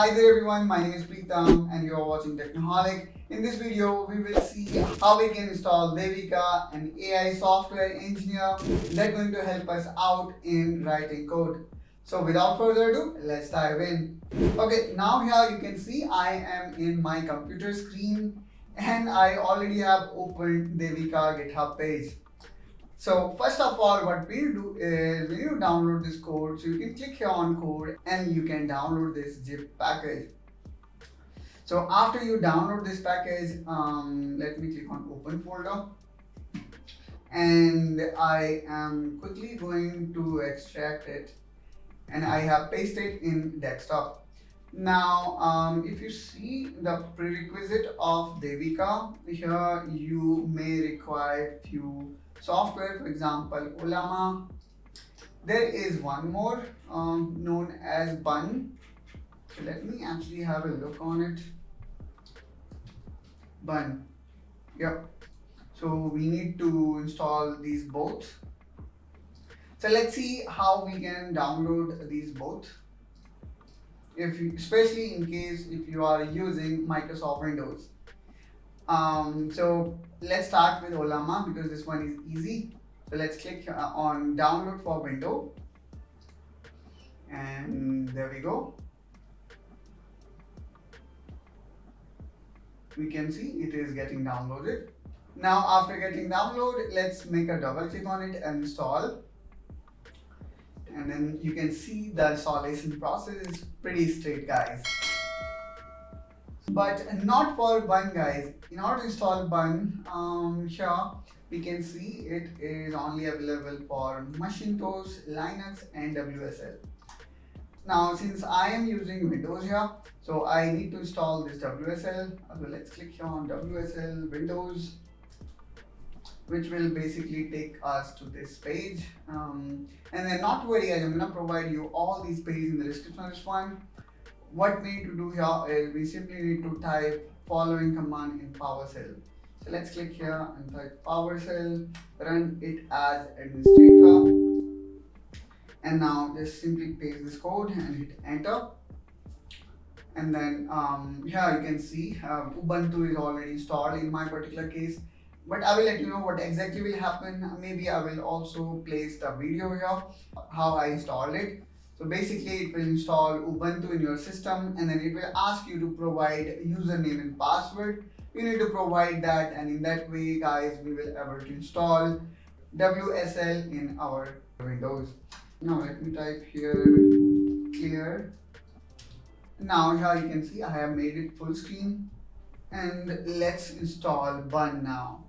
Hi there everyone, my name is Preetam and you are watching Technoholic. In this video, we will see how we can install Devika, an AI software engineer that's going to help us out in writing code. So without further ado, let's dive in. Okay, now here you can see I am in my computer screen and I already have opened Devika GitHub page. So first of all, what we'll do is when you download this code, so you can click here on code and you can download this zip package. So after you download this package, um, let me click on open folder. And I am quickly going to extract it and I have pasted in desktop. Now, um, if you see the prerequisite of Devika, here you may require few software, for example, Ollama. There is one more um, known as Bun. So let me actually have a look on it. Bun. Yep. So we need to install these both. So let's see how we can download these both. If you, especially in case if you are using Microsoft Windows. Um, so let's start with Ollama because this one is easy. So let's click uh, on download for window. And there we go. We can see it is getting downloaded. Now after getting download, let's make a double click on it and install. And then you can see the installation process is pretty straight guys. But not for bun guys. In order to install bun um here we can see it is only available for macintosh linux and wsl now since i am using windows here so i need to install this wsl so let's click here on wsl windows which will basically take us to this page um, and then not worry i'm gonna provide you all these pages in the description of this one what we need to do here is we simply need to type following command in PowerShell. So let's click here and type PowerShell, run it as administrator. And now just simply paste this code and hit enter. And then um, here you can see uh, Ubuntu is already installed in my particular case. But I will let you know what exactly will happen. Maybe I will also place the video here, how I installed it. So basically it will install Ubuntu in your system and then it will ask you to provide username and password. You need to provide that and in that way guys we will able to install WSL in our Windows. Now let me type here clear. Now here you can see I have made it full screen and let's install Bun now.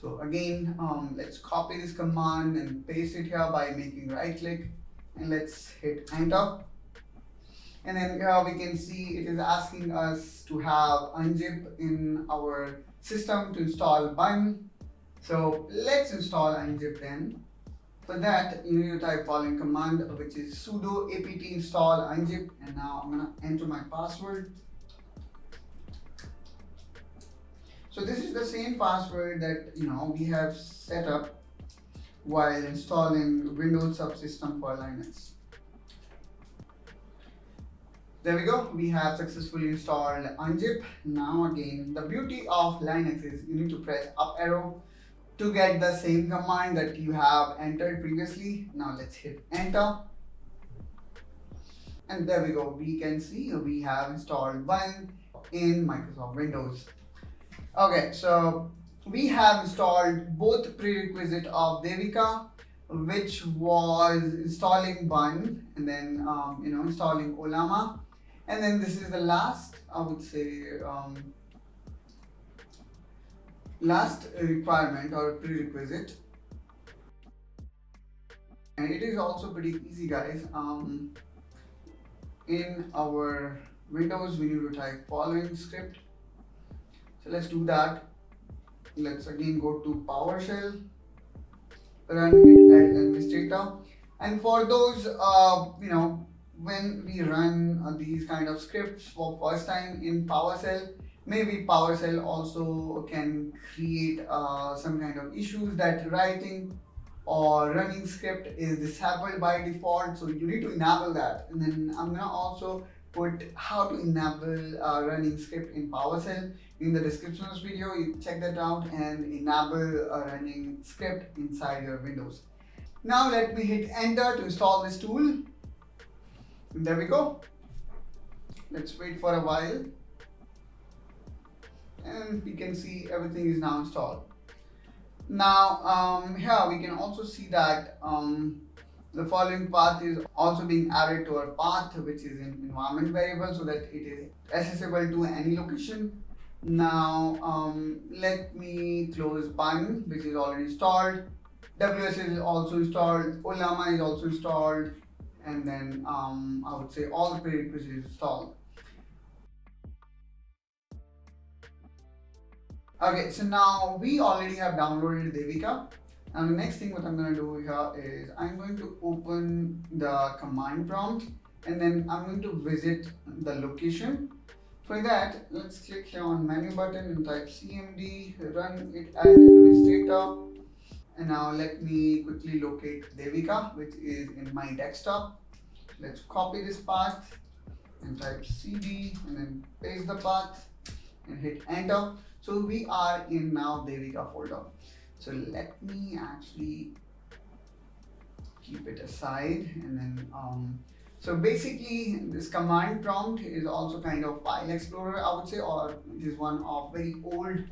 So again, um, let's copy this command and paste it here by making right click and let's hit enter. And then here we can see it is asking us to have unzip in our system to install bun. So let's install unzip then. For that you need to type following command which is sudo apt install unzip. And now i'm gonna enter my password so this is the same password that you know we have set up while installing Windows subsystem for Linux. There we go, we have successfully installed unzip. Now again, the beauty of Linux is you need to press up arrow to get the same command that you have entered previously. Now let's hit enter. And there we go, we can see we have installed one in Microsoft Windows. Okay, so we have installed both prerequisite of Devika which was installing Bun and then um, you know installing Ollama. and then this is the last I would say um, last requirement or prerequisite. And it is also pretty easy guys. Um, in our Windows we need to type following script so let's do that let's again go to PowerShell, run it as administrator. And for those, uh, you know, when we run uh, these kind of scripts for first time in PowerShell, maybe PowerShell also can create uh, some kind of issues that writing or running script is disabled by default. So you need to enable that. And then I'm gonna also put how to enable uh, running script in PowerShell in the description of this video. You check that out and enable a running script inside your Windows. Now let me hit enter to install this tool. There we go. Let's wait for a while. And we can see everything is now installed. Now um, here we can also see that um, the following path is also being added to our path which is in environment variable so that it is accessible to any location. Now um, let me close bun which is already installed. WS is also installed, Ollama is also installed and then um, I would say all the prerequisites installed. Okay, so now we already have downloaded Devika. And the next thing what I'm going to do here is I'm going to open the command prompt and then I'm going to visit the location. For that, let's click here on menu button and type cmd, run it as administrator. And now let me quickly locate Devika, which is in my desktop. Let's copy this path and type cd and then paste the path and hit enter. So we are in now Devika folder. So let me actually keep it aside and then um, so basically this command prompt is also kind of file explorer I would say or it is one of very old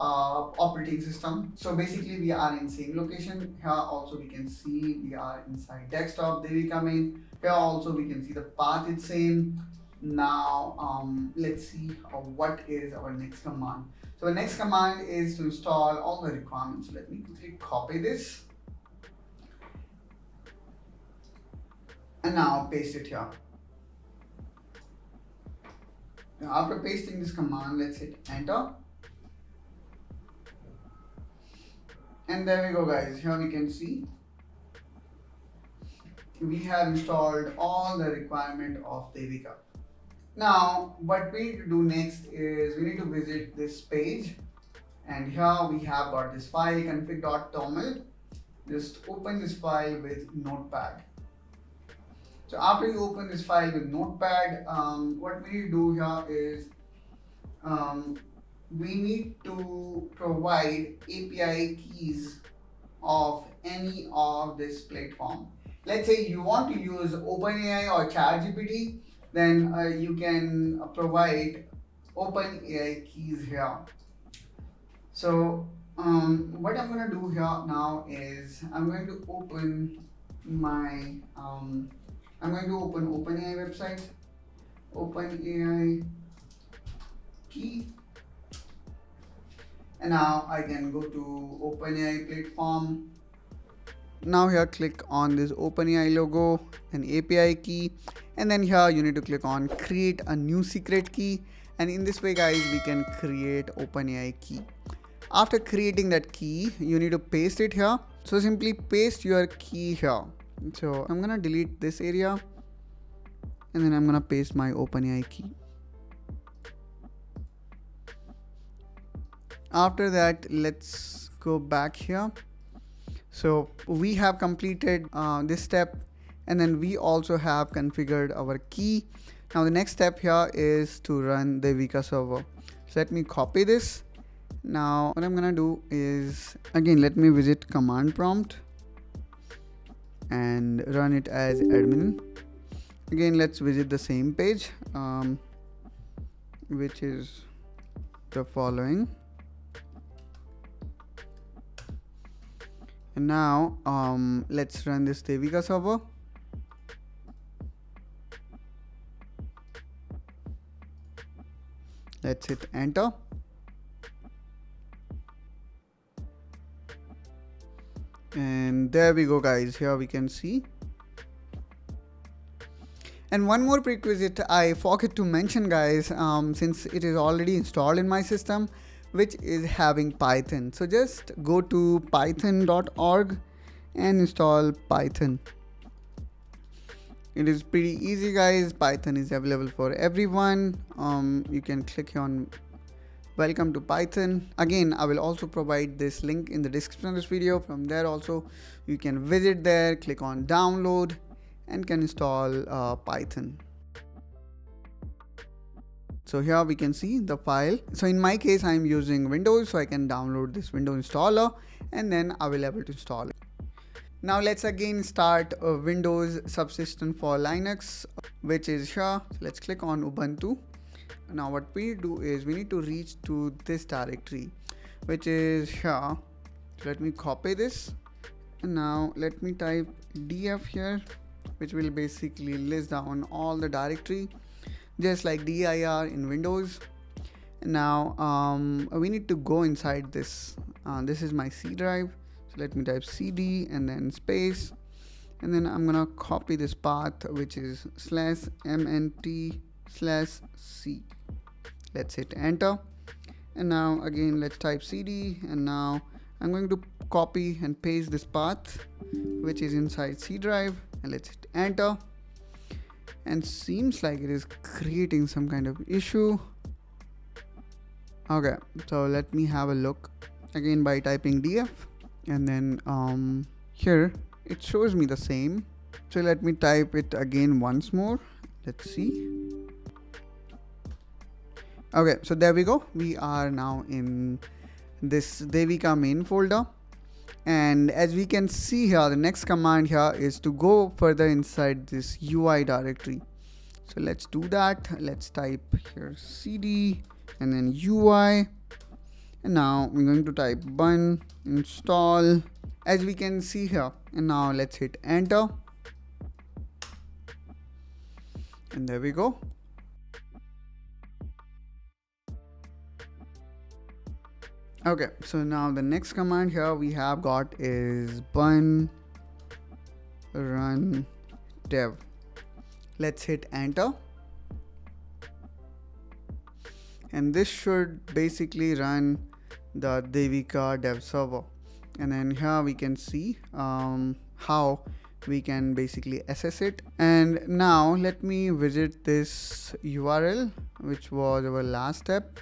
uh, operating system. So basically we are in same location. Here also we can see we are inside desktop. There we come in. Here also we can see the path is same. Now um, let's see uh, what is our next command. So the next command is to install all the requirements. Let me quickly copy this. And now paste it here. Now after pasting this command, let's hit enter. And there we go guys, here we can see we have installed all the requirement of Devika. Now, what we need to do next is we need to visit this page and here we have got this file config.toml. Just open this file with notepad. So after you open this file with notepad, um, what we need to do here is um, we need to provide API keys of any of this platform. Let's say you want to use OpenAI or ChatGPT then uh, you can provide OpenAI keys here. So um, what I'm going to do here now is I'm going to open my, um, I'm going to open OpenAI website, OpenAI key. And now I can go to OpenAI platform. Now here click on this OpenAI logo and API key and then here you need to click on create a new secret key. And in this way guys we can create OpenAI key. After creating that key you need to paste it here. So simply paste your key here. So I'm gonna delete this area and then I'm gonna paste my OpenAI key. After that let's go back here so we have completed uh, this step and then we also have configured our key. Now the next step here is to run the Devika server. So let me copy this. Now what I'm gonna do is again let me visit command prompt and run it as admin. Again let's visit the same page um, which is the following now um, let's run this Devika server let's hit enter. And there we go guys. Here we can see. And one more prerequisite I forgot to mention guys um, since it is already installed in my system which is having Python. So just go to python.org and install Python. It is pretty easy guys. Python is available for everyone. Um, you can click on welcome to python. Again i will also provide this link in the description of this video. From there also you can visit there click on download and can install uh, python so here we can see the file. So in my case i'm using windows so i can download this window installer and then i will able to install it. Now let's again start a windows subsystem for linux which is here. So let's click on ubuntu. Now what we do is we need to reach to this directory which is here. So let me copy this. And now let me type df here which will basically list down all the directory just like dir in windows. Now um, we need to go inside this uh, this is my c drive. So let me type cd and then space. And then i'm gonna copy this path which is slash mnt slash c. Let's hit enter. And now again let's type cd and now i'm going to copy and paste this path which is inside c drive. And let's hit enter and seems like it is creating some kind of issue. Okay so let me have a look. Again by typing df and then um, here it shows me the same. So let me type it again once more. Let's see. Okay so there we go. We are now in this devika main folder and as we can see here the next command here is to go further inside this UI directory. So let's do that. Let's type here cd and then UI. And now we're going to type bun install as we can see here. And now let's hit enter. And there we go okay so now the next command here we have got is bun run dev. Let's hit enter. And this should basically run the devika dev server. And then here we can see um, how we can basically assess it. And now let me visit this url which was our last step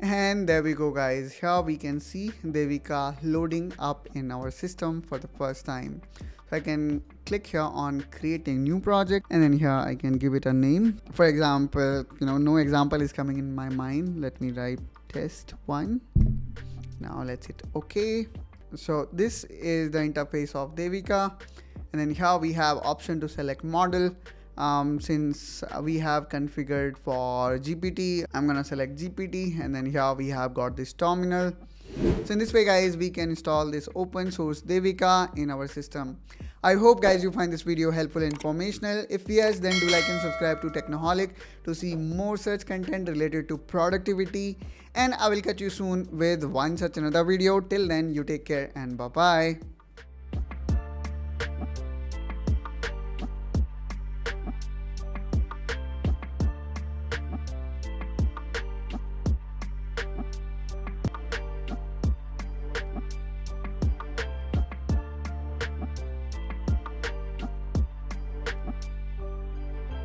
and there we go guys. Here we can see devika loading up in our system for the first time. So i can click here on creating new project and then here i can give it a name. For example you know no example is coming in my mind. Let me write test one. Now let's hit ok. So this is the interface of devika. And then here we have option to select model um, since we have configured for GPT I'm gonna select GPT and then here we have got this terminal. So in this way guys we can install this open source Devika in our system. I hope guys you find this video helpful and informational. If yes then do like and subscribe to Technoholic to see more such content related to productivity. And I will catch you soon with one such another video. Till then you take care and bye bye